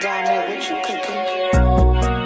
Diamond, what you cooking?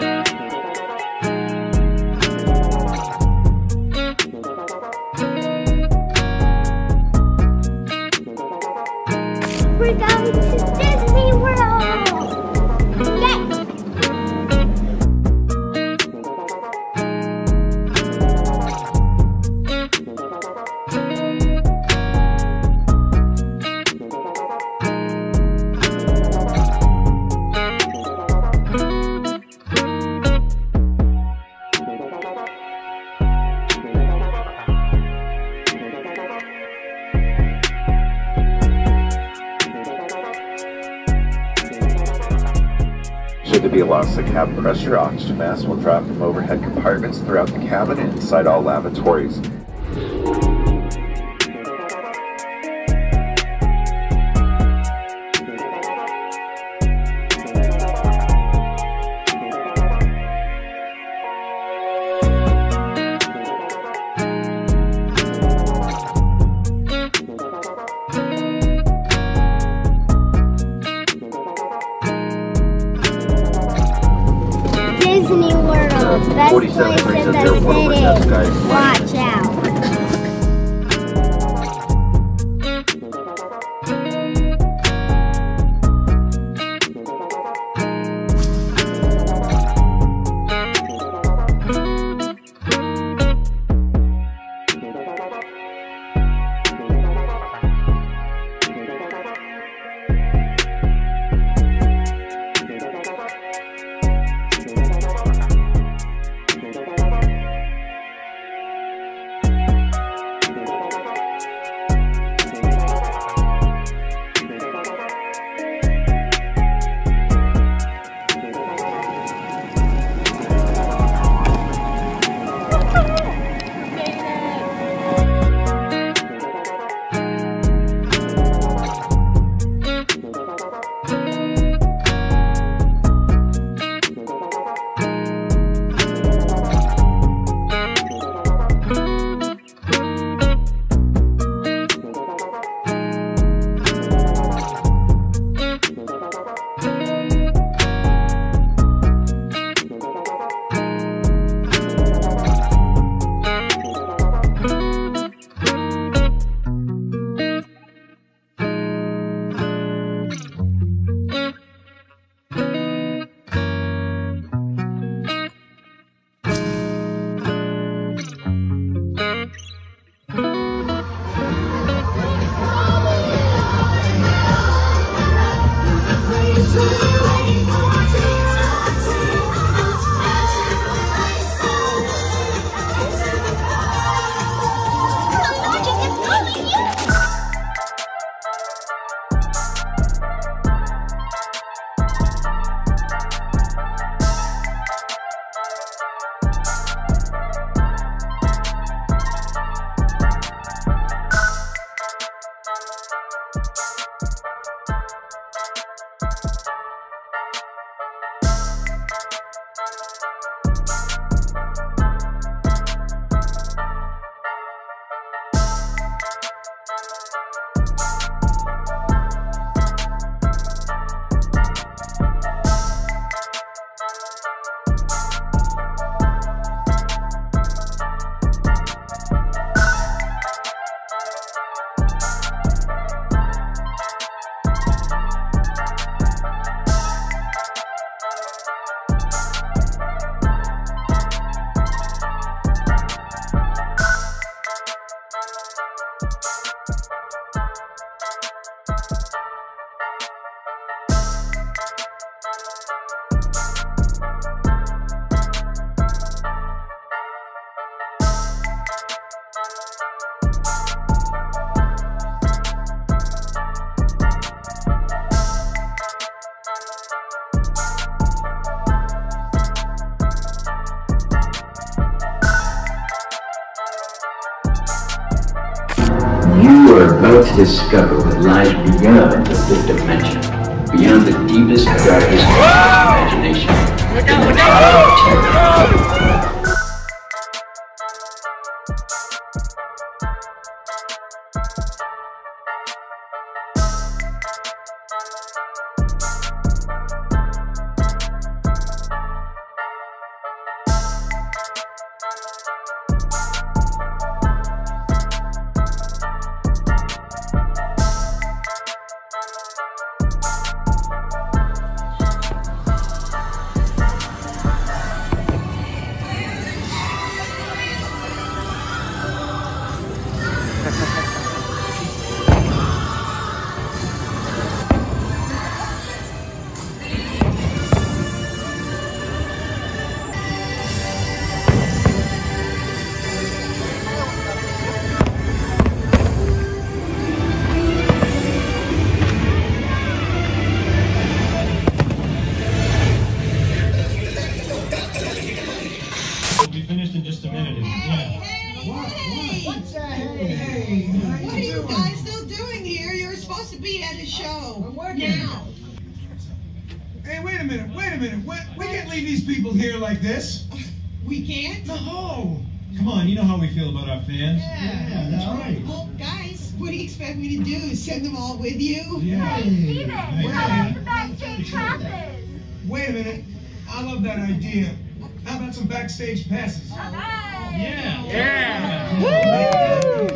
Should there be a loss of cabin pressure, oxygen mask will drop from overhead compartments throughout the cabin and inside all lavatories. Watch out. You are about to discover what lies beyond the fifth dimension, beyond the deepest, darkest imagination. The Tower of Terror. Yeah. What's that? Hey, What are you guys still doing here? You're supposed to be at a show. I'm working. Now. Hey, wait a minute, wait a minute. We, we can't leave these people here like this. We can't? No. Come on, you know how we feel about our fans. Yeah, yeah that's right. Well, guys, what do you expect me to do? Send them all with you? Yeah. Steven, Wait a how about minute. the backstage passes? Wait a minute. I love that idea. How about some backstage passes? Yeah. Yeah. yeah.